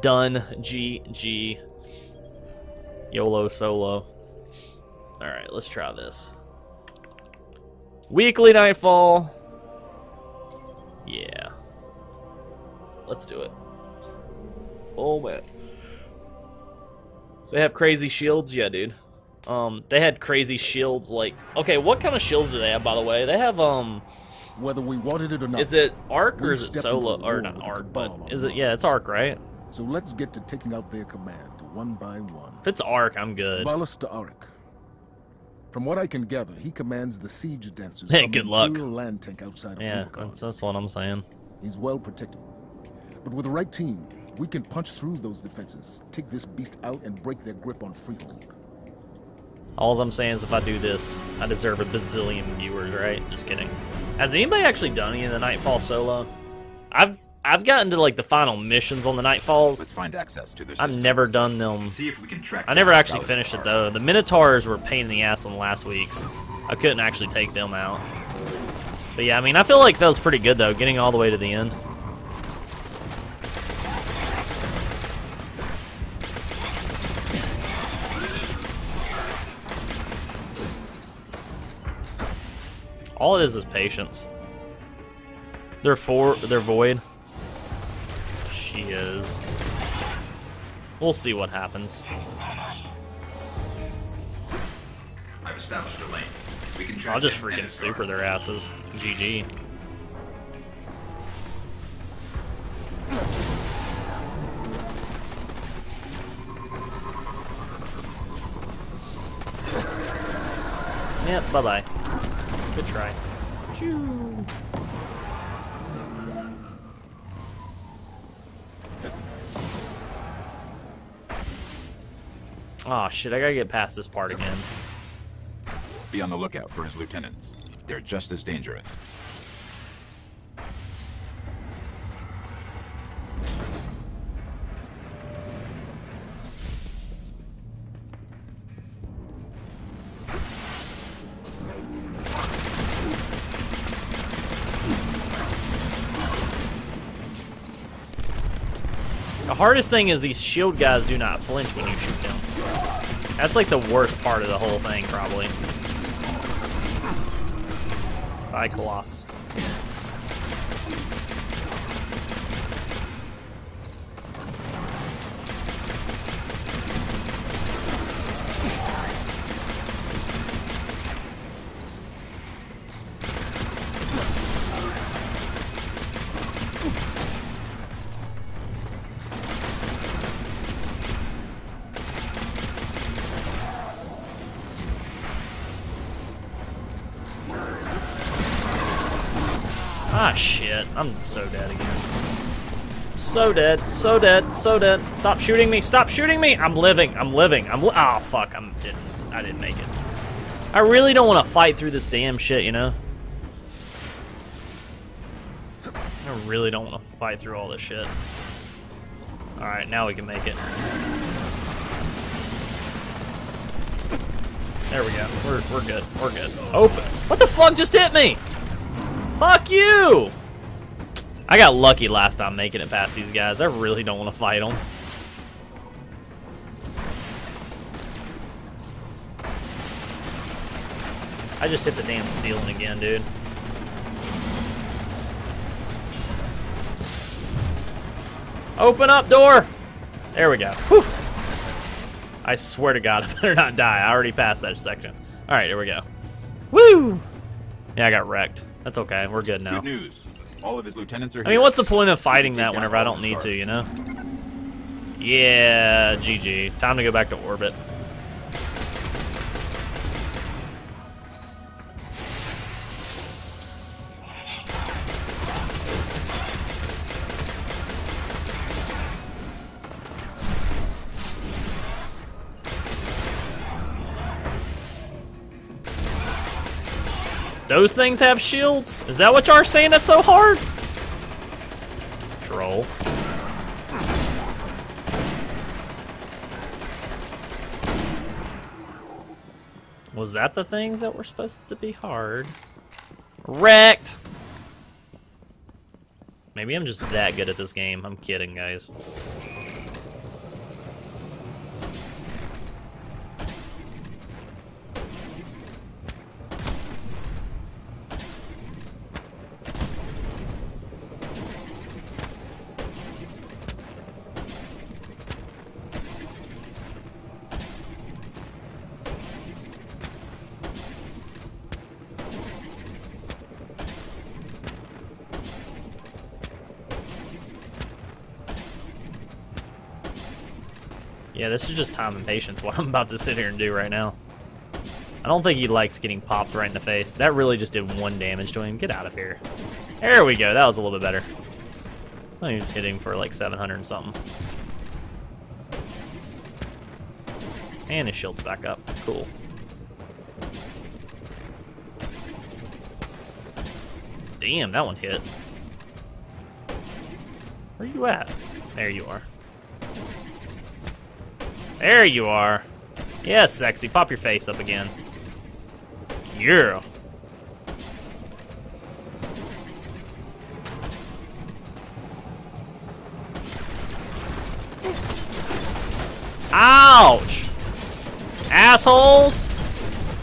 Done. GG. YOLO solo. Alright, let's try this. Weekly Nightfall. Yeah. Let's do it. Oh, man. They have crazy shields? Yeah, dude. Um, they had crazy shields like... Okay, what kind of shields do they have, by the way? They have, um... Whether we wanted it or not. Is it arc or is it stepped solo? Or not arc, but is it... Yeah, it's arc, right? So let's get to taking out their command, one by one. If it's arc, I'm good. Valus Ta'aurc. From what I can gather, he commands the siege dancers Hey, good luck. Land tank outside of Yeah, that's, that's what I'm saying. He's well protected. But with the right team, we can punch through those defenses, take this beast out, and break their grip on Freehold. All I'm saying is if I do this, I deserve a bazillion viewers, right? Just kidding. Has anybody actually done any of the Nightfall solo? I've I've gotten to like the final missions on the Nightfalls. Let's find access to their I've never done them. See if we can track. I never actually finished it though. The Minotaurs were a pain in the ass on the last week's. I couldn't actually take them out. But yeah, I mean, I feel like that was pretty good though, getting all the way to the end. All it is is patience. They're for they're void. Is. We'll see what happens. I've established a lane. We can I'll just freaking super their asses. GG. Yep, bye bye. Good try. Choo. Oh shit, I gotta get past this part again. Be on the lookout for his lieutenants. They're just as dangerous. The hardest thing is these shield guys do not flinch when you shoot them. That's like the worst part of the whole thing, probably. Bye, I'm so dead again. So dead. So dead. So dead. Stop shooting me. Stop shooting me. I'm living. I'm living. I'm li Oh, fuck. I'm didn't. I didn't make it. I really don't want to fight through this damn shit, you know? I really don't want to fight through all this shit. Alright, now we can make it. There we go. We're, we're good. We're good. Open. What the fuck just hit me? Fuck you! I got lucky last time making it past these guys. I really don't want to fight them. I just hit the damn ceiling again, dude. Open up door! There we go. Whew. I swear to God, I better not die. I already passed that section. Alright, here we go. Woo! Yeah, I got wrecked. That's okay. We're good now. Good news. All of his lieutenants are I here. mean, what's the point of fighting that whenever I don't need to, you know? Yeah, GG. Time to go back to orbit. Those things have shields? Is that what you're saying that's so hard? Troll. Was that the things that were supposed to be hard? Wrecked! Maybe I'm just that good at this game. I'm kidding, guys. This is just time and patience, what I'm about to sit here and do right now. I don't think he likes getting popped right in the face. That really just did one damage to him. Get out of here. There we go. That was a little bit better. I think hit him for like 700 and something. And his shield's back up. Cool. Damn, that one hit. Where you at? There you are. There you are. Yeah, sexy. Pop your face up again. Yeah. Ouch! Assholes!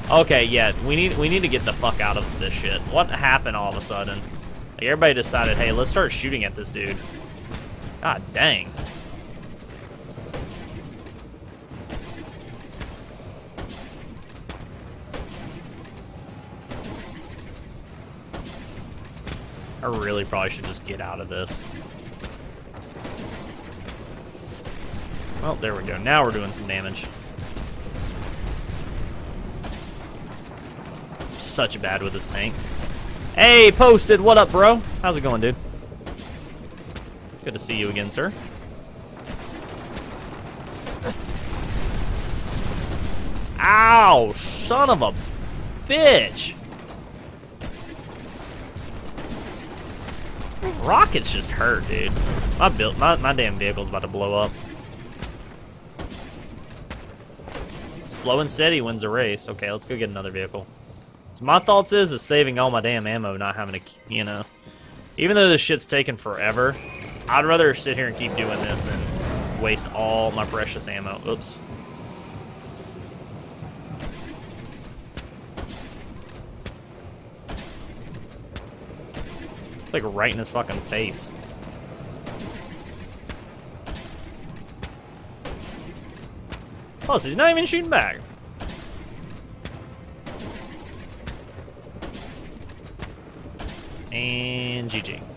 Okay, yeah, we need we need to get the fuck out of this shit. What happened all of a sudden? Like everybody decided, hey, let's start shooting at this dude. God dang. Really probably should just get out of this. Well, there we go. Now we're doing some damage. Such bad with this tank. Hey, Posted, what up, bro? How's it going, dude? Good to see you again, sir. Ow, son of a bitch. Rockets just hurt, dude. My built my, my damn vehicle's about to blow up. Slow and steady wins the race. Okay, let's go get another vehicle. So my thoughts is is saving all my damn ammo, not having to, you know. Even though this shit's taking forever, I'd rather sit here and keep doing this than waste all my precious ammo. Oops. It's like right in his fucking face. Plus, he's not even shooting back. And GG.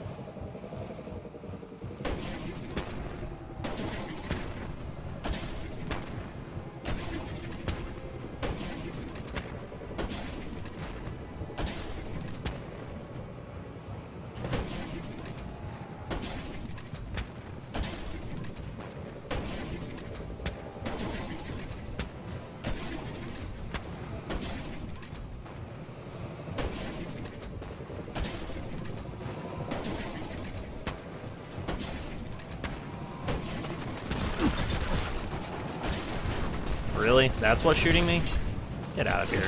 Really? That's what's shooting me? Get out of here.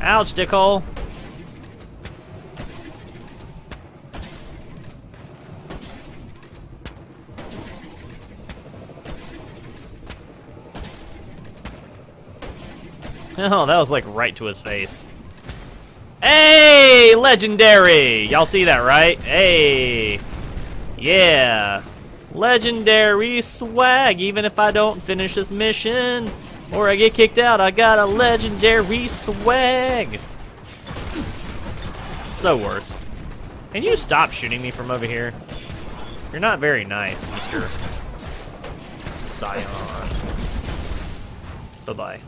Ouch, dickhole. Oh, that was like right to his face. Hey, legendary! Y'all see that, right? Hey, yeah, legendary swag. Even if I don't finish this mission or I get kicked out, I got a legendary swag. So worth. Can you stop shooting me from over here? You're not very nice, Mr. Psion. Bye-bye.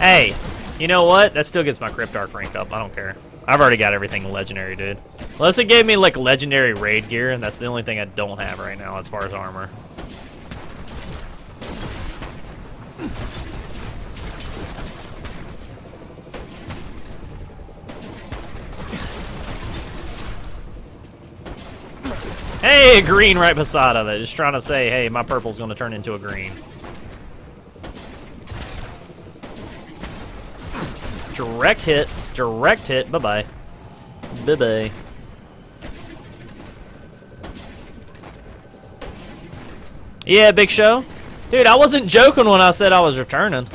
Hey, you know what? That still gets my Cryptarch rank up. I don't care. I've already got everything legendary, dude. Unless it gave me, like, legendary raid gear, and that's the only thing I don't have right now as far as armor. Hey, green right beside of it. Just trying to say, hey, my purple's going to turn into a green. Direct hit. Direct hit. Bye-bye. Bye-bye. Yeah, Big Show. Dude, I wasn't joking when I said I was returning.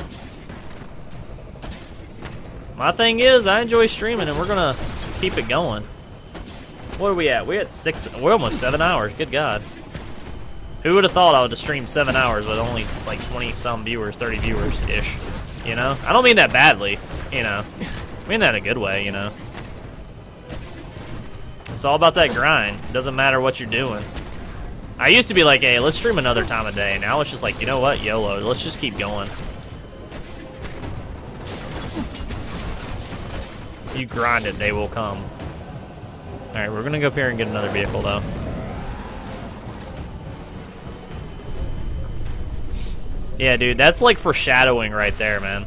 My thing is, I enjoy streaming, and we're gonna keep it going. What are we at? We're at six. We're almost seven hours. Good God. Who would have thought I would have streamed seven hours with only like 20 some viewers, 30 viewers ish? You know? I don't mean that badly. You know? I mean that in a good way. You know? It's all about that grind. It doesn't matter what you're doing. I used to be like, hey, let's stream another time a day. Now it's just like, you know what? YOLO. Let's just keep going. You grind it, they will come. Alright, we're gonna go up here and get another vehicle, though. Yeah, dude, that's like foreshadowing right there, man.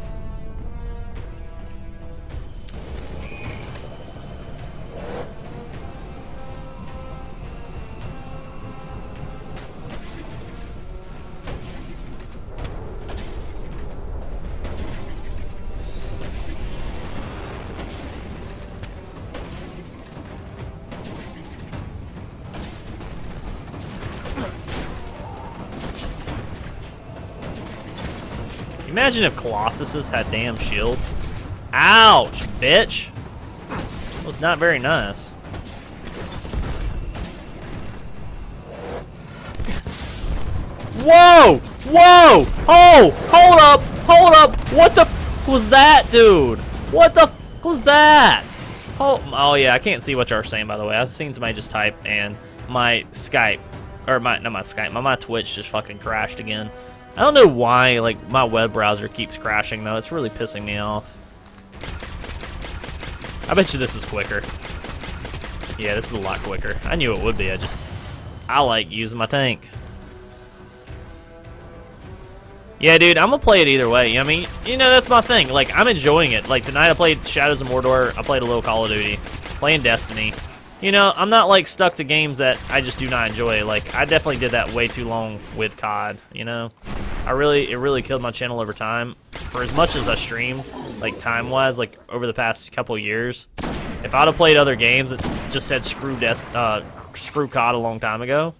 Imagine if Colossuses had damn shields. Ouch, bitch. That was not very nice. Whoa! Whoa! Oh! Hold up! Hold up! What the was that, dude? What the was that? Oh, oh yeah, I can't see what you're saying, by the way. I've seen somebody just type, and my Skype, or my, not my Skype, my, my Twitch just fucking crashed again. I don't know why, like, my web browser keeps crashing, though. It's really pissing me off. I bet you this is quicker. Yeah, this is a lot quicker. I knew it would be. I just, I like using my tank. Yeah, dude, I'm gonna play it either way. I mean, you know, that's my thing. Like, I'm enjoying it. Like, tonight I played Shadows of Mordor. I played a little Call of Duty. Playing Destiny. You know, I'm not, like, stuck to games that I just do not enjoy. Like, I definitely did that way too long with COD, you know? I really, it really killed my channel over time. For as much as I stream, like, time-wise, like, over the past couple years, if I'd have played other games that just said screw, Des uh, screw COD a long time ago,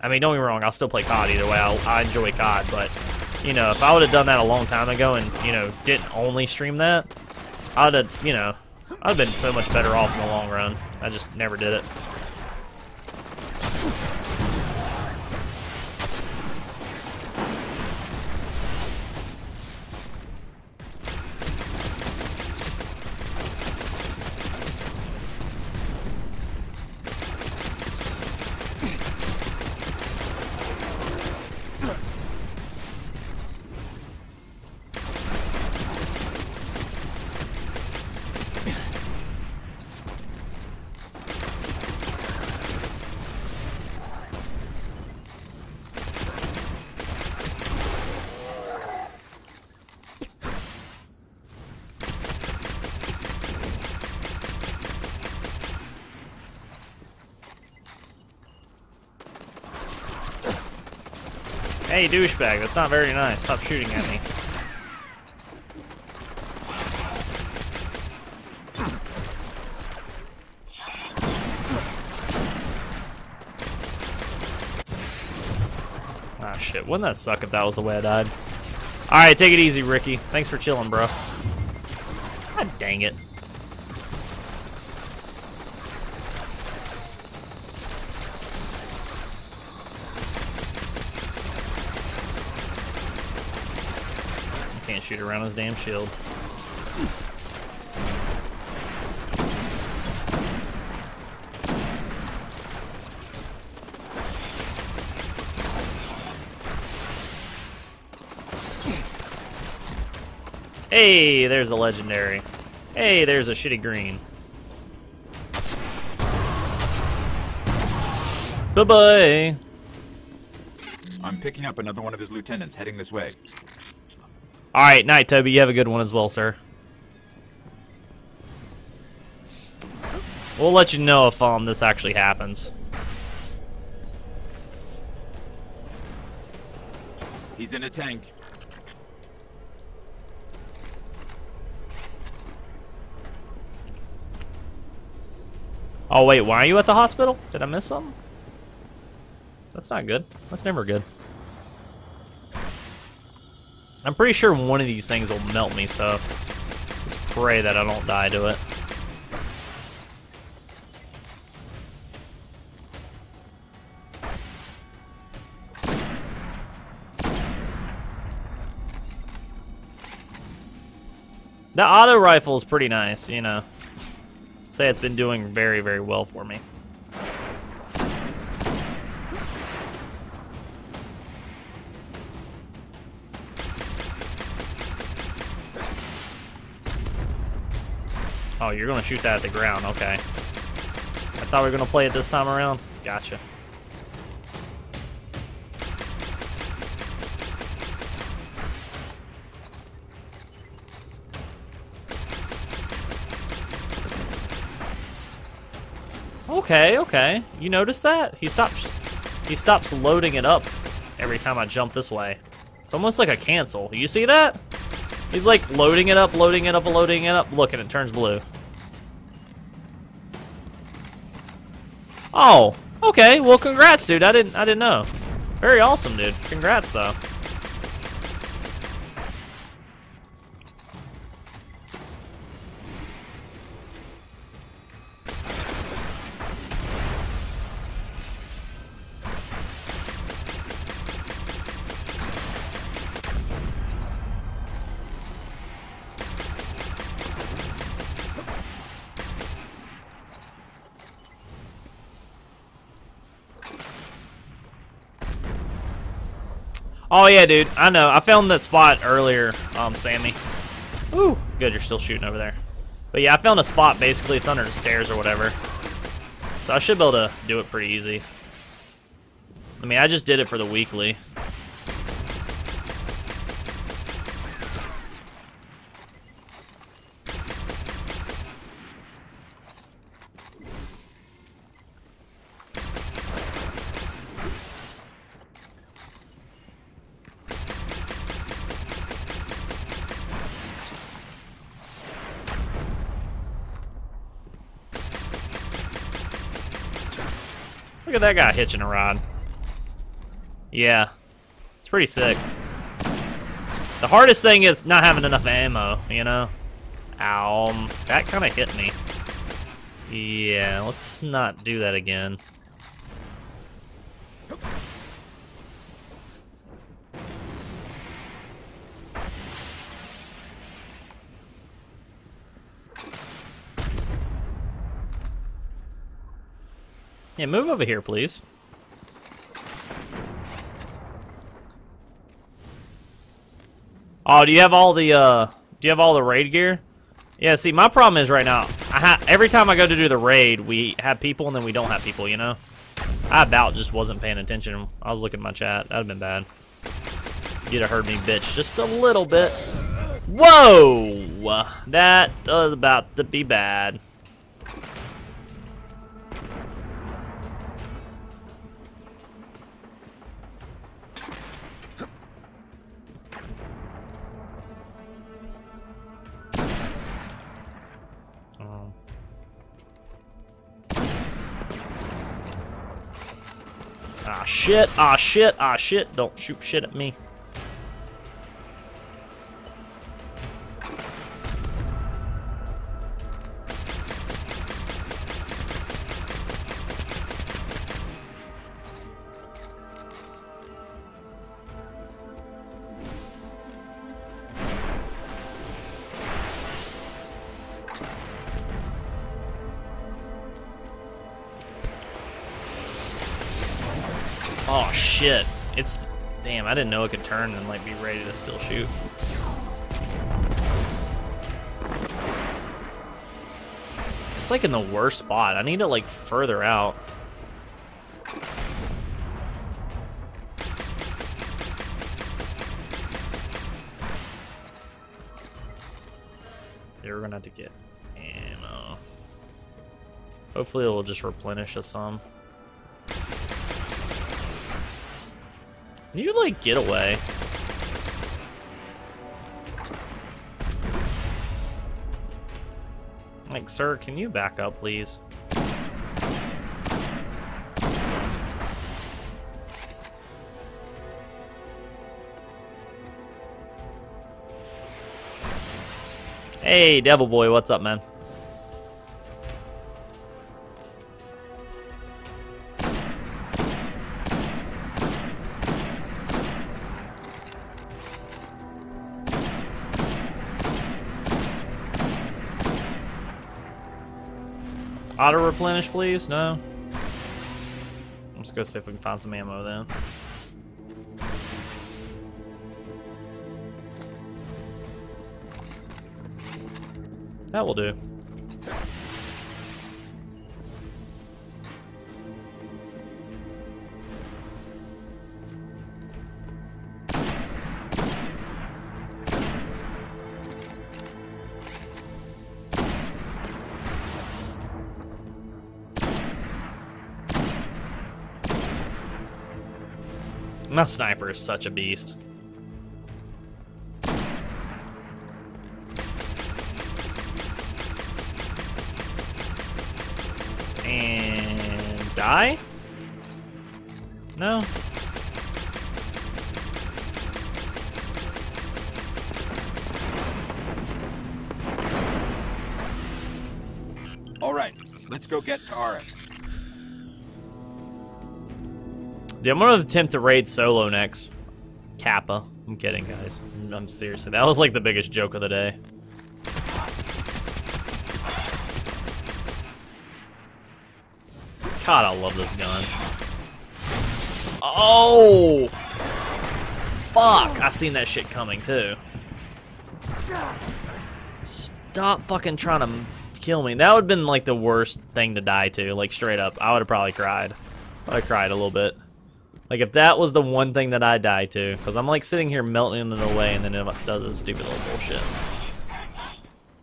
I mean, don't get me wrong, I'll still play COD either way. I'll, I enjoy COD, but you know, if I would have done that a long time ago and, you know, didn't only stream that, I'd have, you know, I'd have been so much better off in the long run. I just never did it. Hey, douchebag, that's not very nice. Stop shooting at me. Ah, shit. Wouldn't that suck if that was the way I died? Alright, take it easy, Ricky. Thanks for chilling, bro. God dang it. Around his damn shield. Hey, there's a legendary. Hey, there's a shitty green. Bye-bye. I'm picking up another one of his lieutenants heading this way. All right, night, Toby. You have a good one as well, sir. We'll let you know if um this actually happens. He's in a tank. Oh wait, why are you at the hospital? Did I miss something? That's not good. That's never good. I'm pretty sure one of these things will melt me, so pray that I don't die to it. The auto rifle is pretty nice, you know. Say it's been doing very, very well for me. Oh, you're gonna shoot that at the ground, okay. That's how we're gonna play it this time around? Gotcha. Okay, okay. You noticed that? He stops he stops loading it up every time I jump this way. It's almost like a cancel. You see that? He's like loading it up, loading it up, loading it up. Look, and it turns blue. Oh, okay. Well, congrats, dude. I didn't, I didn't know. Very awesome, dude. Congrats, though. Oh yeah, dude. I know. I found that spot earlier, um, Sammy. Ooh, good. You're still shooting over there. But yeah, I found a spot. Basically, it's under the stairs or whatever. So I should be able to do it pretty easy. I mean, I just did it for the weekly. At that guy hitching a rod. Yeah. It's pretty sick. The hardest thing is not having enough ammo, you know? Ow. That kind of hit me. Yeah, let's not do that again. Yeah, move over here, please. Oh, do you have all the, uh, do you have all the raid gear? Yeah, see, my problem is right now, every time I go to do the raid, we have people and then we don't have people, you know? I about just wasn't paying attention. I was looking at my chat. That'd have been bad. You'd have heard me bitch just a little bit. Whoa! That was about to be bad. Shit. Ah, shit. Ah, shit. Don't shoot shit at me. Oh shit. It's damn, I didn't know it could turn and like be ready to still shoot. It's like in the worst spot. I need it like further out. Yeah, we're gonna have to get ammo. Hopefully it'll just replenish us some. Can you, like, get away? Like, sir, can you back up, please? Hey, Devil Boy, what's up, man? Auto replenish, please? No? Let's go see if we can find some ammo then. That will do. My sniper is such a beast. And die? No? All right, let's go get Tarek. Yeah, I'm gonna attempt to raid solo next. Kappa. I'm kidding, guys. I'm seriously. That was like the biggest joke of the day. God, I love this gun. Oh! Fuck! I seen that shit coming, too. Stop fucking trying to kill me. That would have been, like, the worst thing to die to. Like, straight up. I would have probably cried. I cried a little bit. Like, if that was the one thing that I die to. Because I'm, like, sitting here melting it away, and then it does this stupid little bullshit.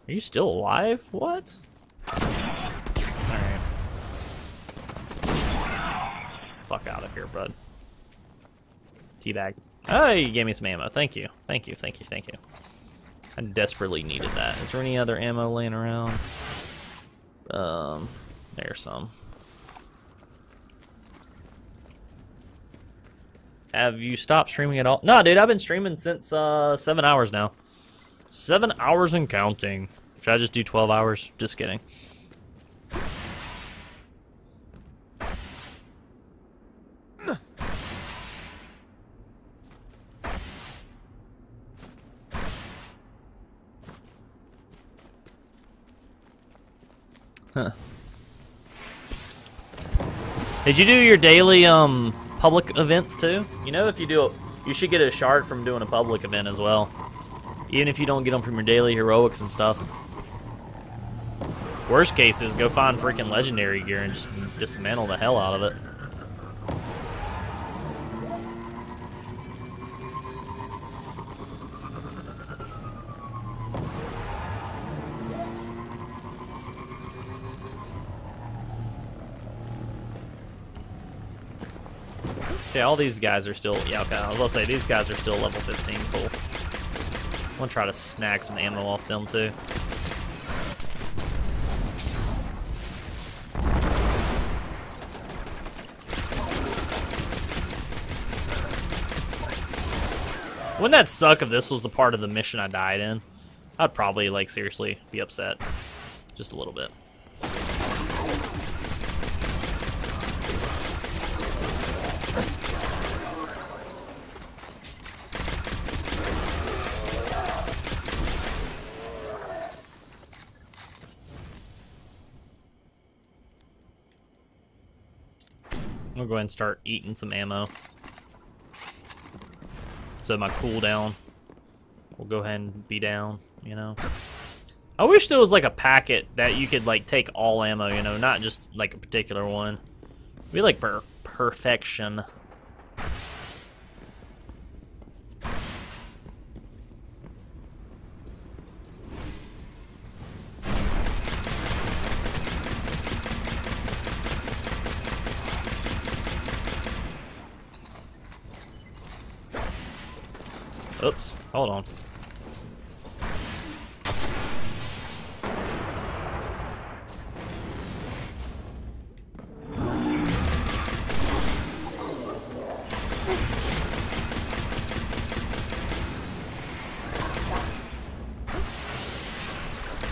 Are you still alive? What? Alright. Fuck out of here, bud. Teabag. Oh, you gave me some ammo. Thank you. Thank you, thank you, thank you. I desperately needed that. Is there any other ammo laying around? Um, there's some. Have you stopped streaming at all? No, dude, I've been streaming since uh, seven hours now. Seven hours and counting. Should I just do 12 hours? Just kidding. Huh. Did you do your daily um public events too? You know, if you do, you should get a shard from doing a public event as well. Even if you don't get them from your daily heroics and stuff. Worst case is go find freaking legendary gear and just dismantle the hell out of it. Okay, all these guys are still, yeah, okay, I was gonna say, these guys are still level 15, cool. I'm gonna try to snag some ammo off them too. Wouldn't that suck if this was the part of the mission I died in? I'd probably, like, seriously be upset. Just a little bit. Go ahead and start eating some ammo. So my cooldown will go ahead and be down, you know. I wish there was like a packet that you could like take all ammo, you know, not just like a particular one. Be like per perfection. Hold on.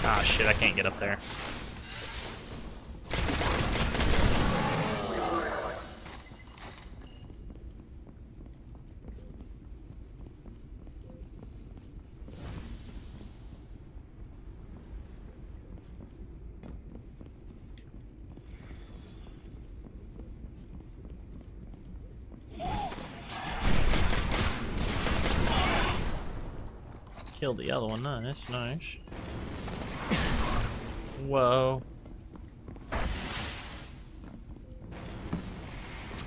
Ah, shit, I can't get up there. Killed the other one. Nice, nice. Whoa.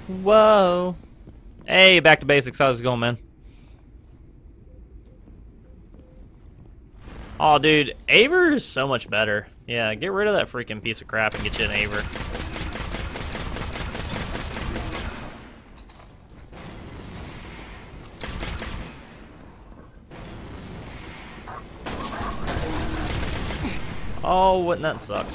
Whoa. Hey, back to basics. How's it going, man? Oh, dude, Aver is so much better. Yeah, get rid of that freaking piece of crap and get you an Aver. Oh, wouldn't that suck?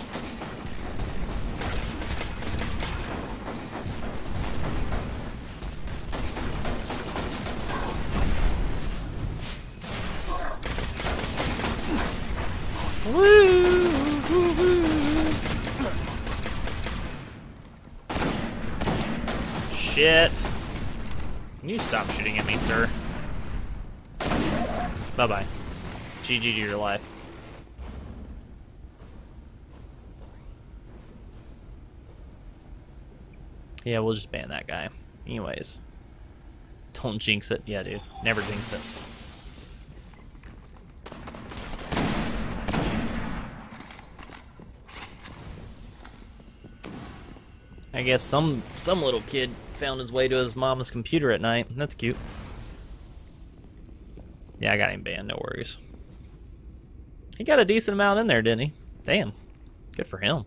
Shit. Can you stop shooting at me, sir? Bye-bye. GG to your life. Yeah, we'll just ban that guy. Anyways. Don't jinx it. Yeah, dude. Never jinx it. I guess some some little kid found his way to his mom's computer at night. That's cute. Yeah, I got him banned. No worries. He got a decent amount in there, didn't he? Damn. Good for him.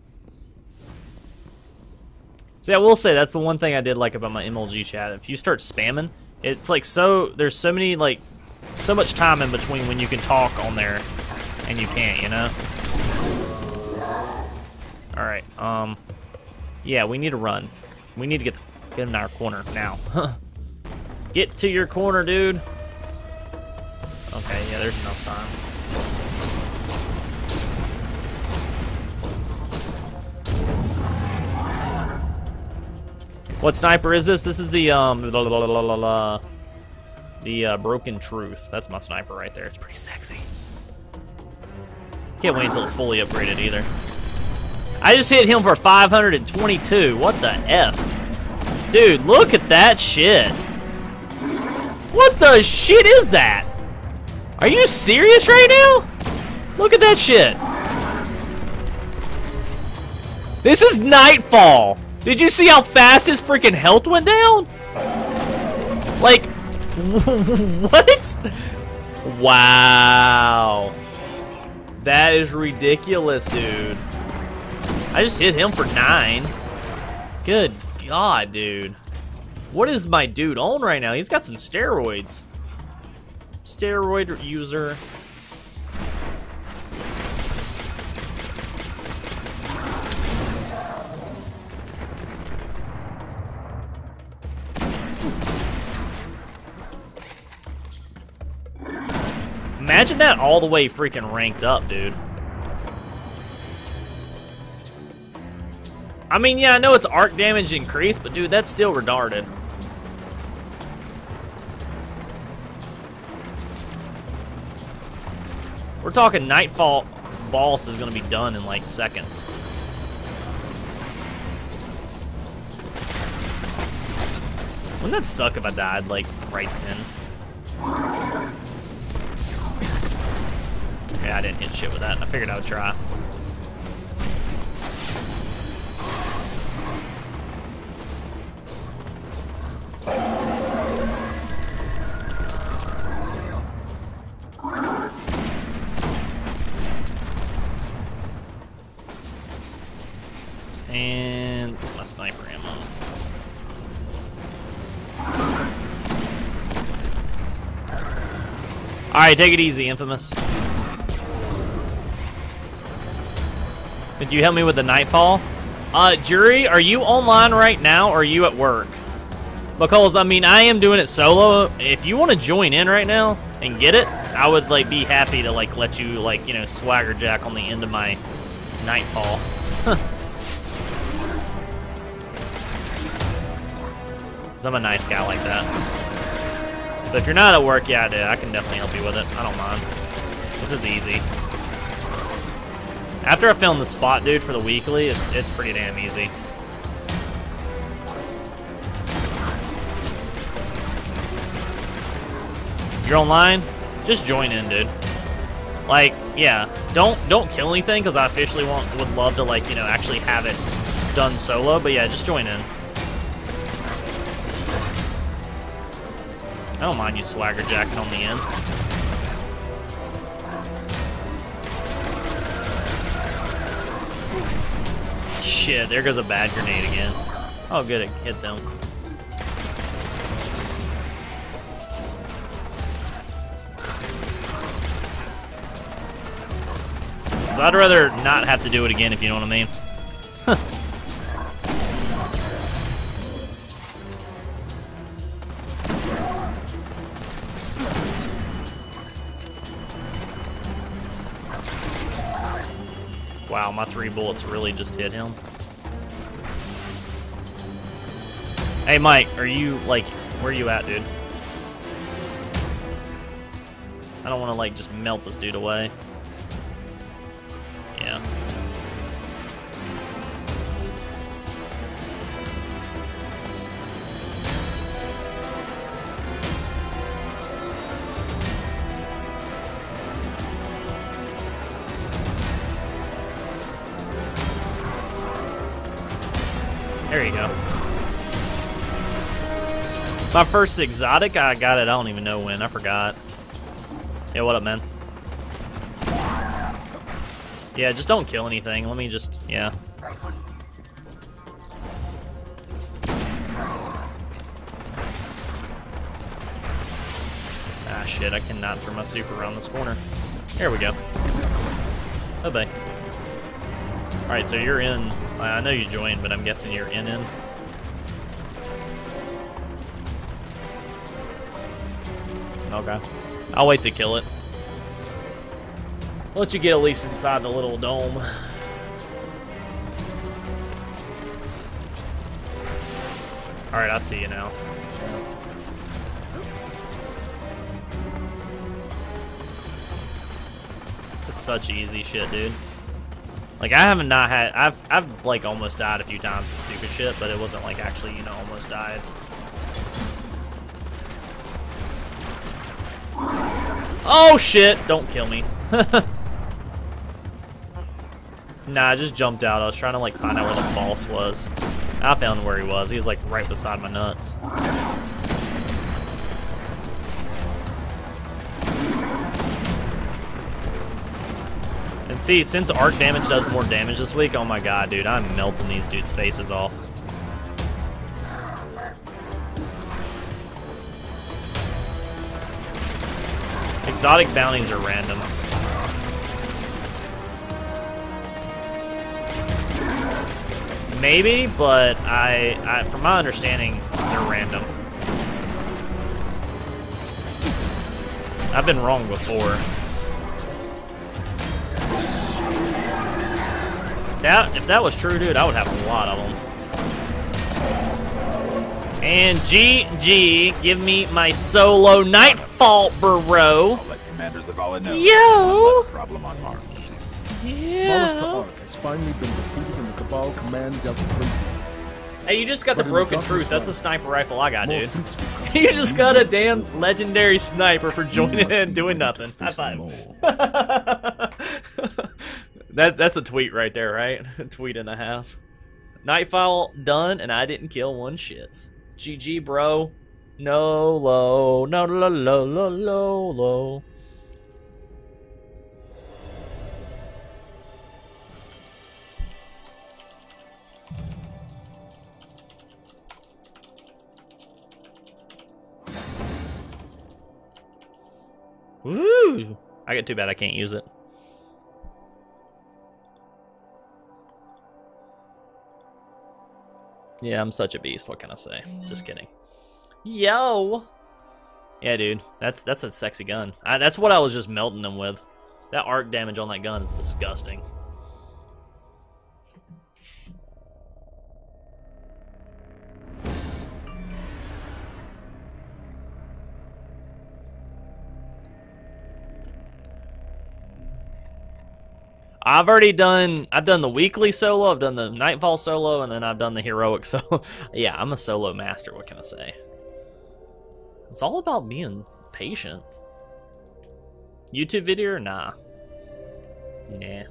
See, I will say that's the one thing I did like about my MLG chat. If you start spamming, it's like so. There's so many like so much time in between when you can talk on there and you can't. You know. All right. Um. Yeah, we need to run. We need to get get in our corner now. get to your corner, dude. Okay. Yeah, there's enough time. What sniper is this? This is the um la, la, la, the uh, broken truth. That's my sniper right there. It's pretty sexy. Can't wait until it's fully upgraded either. I just hit him for 522. What the f? Dude, look at that shit. What the shit is that? Are you serious right now? Look at that shit. This is Nightfall. Did you see how fast his freaking health went down? Like, what? Wow. That is ridiculous, dude. I just hit him for nine. Good God, dude. What is my dude on right now? He's got some steroids. Steroid user. Imagine that all the way freaking ranked up, dude. I mean, yeah, I know it's arc damage increased, but dude, that's still retarded. We're talking Nightfall boss is gonna be done in like seconds. Wouldn't that suck if I died like right then? Yeah, I didn't hit shit with that. I figured I would try. And my sniper ammo. Alright, take it easy, Infamous. Could you help me with the Nightfall? Uh, Jury, are you online right now or are you at work? Because, I mean, I am doing it solo. If you want to join in right now and get it, I would, like, be happy to, like, let you, like, you know, swagger jack on the end of my nightfall. Because I'm a nice guy like that. But if you're not at work, yeah, dude, I can definitely help you with it. I don't mind. This is easy. After I filmed the spot, dude, for the weekly, it's, it's pretty damn easy. You're online? Just join in, dude. Like, yeah, don't don't kill anything because I officially want would love to like you know actually have it done solo. But yeah, just join in. I don't mind you swagger jacking on the end. Shit, there goes a bad grenade again. Oh, good, it hit them. I'd rather not have to do it again, if you know what I mean. wow, my three bullets really just hit him. Hey, Mike, are you, like, where are you at, dude? I don't want to, like, just melt this dude away. Yeah. There you go. My first exotic, I got it, I don't even know when, I forgot. Yeah, what up, man? Yeah, just don't kill anything. Let me just, yeah. Ah, shit, I cannot throw my super around this corner. There we go. Obey. Alright, so you're in. I know you joined, but I'm guessing you're in in. Okay. I'll wait to kill it. I'll let you get at least inside the little dome. Alright, I see you now. This is such easy shit, dude. Like I haven't not had I've I've like almost died a few times with stupid shit, but it wasn't like actually, you know, almost died. Oh shit! Don't kill me. nah, I just jumped out. I was trying to like find out where the boss was. I found where he was. He was like right beside my nuts. And see, since arc damage does more damage this week, oh my god, dude, I'm melting these dudes' faces off. Exotic bounties are random. Maybe, but I, I, from my understanding, they're random. I've been wrong before. That, if that was true, dude, I would have a lot of them. And GG, give me my solo Nightfall, bro. I'll let Commander Zavala know. Yo! Problem on Mars. Wallace to Yeah. Ark has finally been defeated and the Cabal command dealt. Hey, you just got the But the broken Darkness truth. That's the sniper rifle I got, dude. fleets. You just got a damn legendary sniper for joining in and doing nothing. High five. that, that's a tweet right there, right? A tweet and a half. Nightfall done, and I didn't kill one shits. GG, bro. No low. No low, low, low, low, low. Woo! I get too bad I can't use it. Yeah, I'm such a beast. What can I say? Just kidding. Yo. Yeah, dude. That's that's a sexy gun. I, that's what I was just melting them with. That arc damage on that gun is disgusting. I've already done I've done the weekly solo, I've done the nightfall solo, and then I've done the heroic solo. yeah, I'm a solo master, what can I say? It's all about being patient. YouTube video? or Nah. Nah.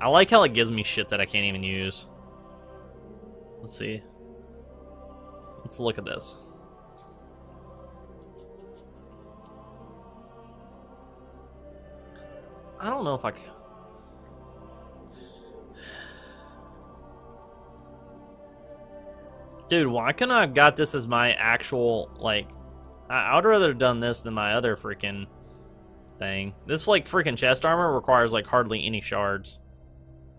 I like how it gives me shit that I can't even use. Let's see. Let's look at this. I don't know if I can. Dude, why couldn't I have got this as my actual, like... I, I would rather have done this than my other freaking thing. This, like, freaking chest armor requires, like, hardly any shards.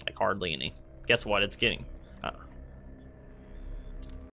Like, hardly any. Guess what? It's getting